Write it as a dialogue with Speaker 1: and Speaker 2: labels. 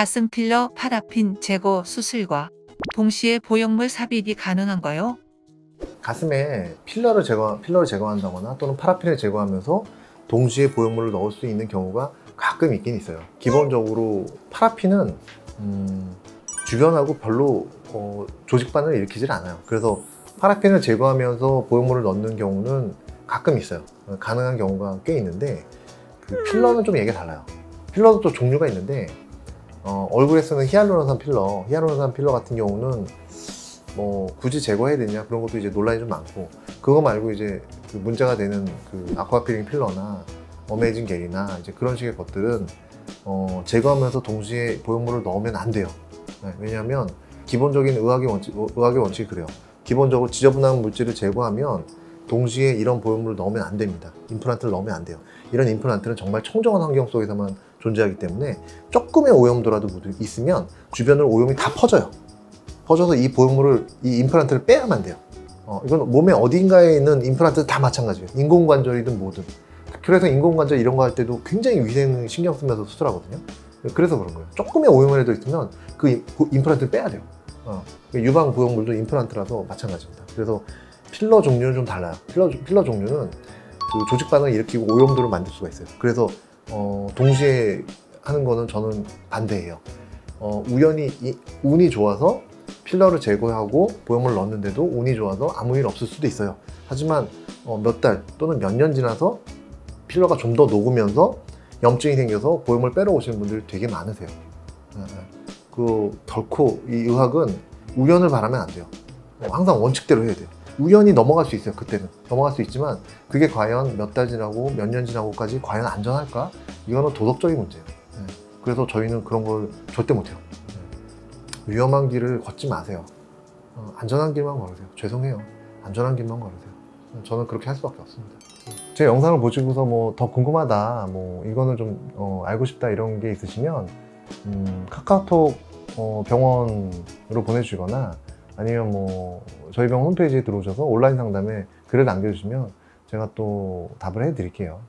Speaker 1: 가슴 필러 파라핀 제거 수술과 동시에 보형물 삽입이 가능한가요?
Speaker 2: 가슴에 필러를 제거 필러를 제거한다거나 또는 파라핀을 제거하면서 동시에 보형물을 넣을 수 있는 경우가 가끔 있긴 있어요. 기본적으로 파라핀은 음, 주변하고 별로 어, 조직반을 일으키질 않아요. 그래서 파라핀을 제거하면서 보형물을 넣는 경우는 가끔 있어요. 어, 가능한 경우가 꽤 있는데 그 필러는 좀 얘기가 달라요. 필러도 또 종류가 있는데 어, 얼굴에 쓰는 히알루론산 필러, 히알루론산 필러 같은 경우는 뭐 굳이 제거해야 되냐 그런 것도 이제 논란이 좀 많고 그거 말고 이제 그 문제가 되는 그 아쿠아필링 필러나 어메이징 겔이나 이제 그런 식의 것들은 어, 제거하면서 동시에 보형물을 넣으면 안 돼요. 네, 왜냐하면 기본적인 의학의 원칙, 의학의 원칙이 그래요. 기본적으로 지저분한 물질을 제거하면 동시에 이런 보형물을 넣으면 안 됩니다. 임플란트를 넣으면 안 돼요. 이런 임플란트는 정말 청정한 환경 속에서만 존재하기 때문에 조금의 오염도라도 있으면 주변으로 오염이 다 퍼져요. 퍼져서 이 보형물을 이 임플란트를 빼야만 돼요. 어, 이건 몸의 어딘가에 있는 임플란트 다 마찬가지예요. 인공관절이든 뭐든. 그래서 인공관절 이런 거 할 때도 굉장히 위생 신경 쓰면서 수술하거든요. 그래서 그런 거예요. 조금의 오염이라도 있으면 그 임- 그 임플란트를 빼야 돼요. 어, 유방 보형물도 임플란트라서 마찬가지입니다. 그래서 필러 종류는 좀 달라요. 필러, 필러 종류는 그 조직 반응을 일으키고 오염도를 만들 수가 있어요. 그래서 어, 동시에 하는 거는 저는 반대예요. 어, 우연히 이- 운이 좋아서 필러를 제거하고 보형물을 넣었는데도 운이 좋아서 아무 일 없을 수도 있어요. 하지만 어, 몇 달 또는 몇 년 지나서 필러가 좀 더 녹으면서 염증이 생겨서 보형물 빼러 오시는 분들이 되게 많으세요. 예, 예. 그 덜코 이 의학은 우연을 바라면 안 돼요. 어, 항상 원칙대로 해야 돼요. 우연히 넘어갈 수 있어요. 그때는 넘어갈 수 있지만 그게 과연 몇 달 지나고 몇 년 지나고까지 과연 안전할까? 이거는 도덕적인 문제예요. 예. 그래서 저희는 그런 걸 절대 못해요. 예. 위험한 길을 걷지 마세요. 어, 안전한 길만 걸으세요. 죄송해요. 안전한 길만 걸으세요. 저는 그렇게 할 수밖에 없습니다. 제 영상을 보시고서 뭐 더 궁금하다, 뭐 이거는 좀 어, 알고 싶다 이런 게 있으시면 음, 카카오톡 어, 병원으로 보내주시거나 아니면 뭐 저희 병원 홈페이지에 들어오셔서 온라인 상담에 글을 남겨주시면 제가 또 답을 해드릴게요.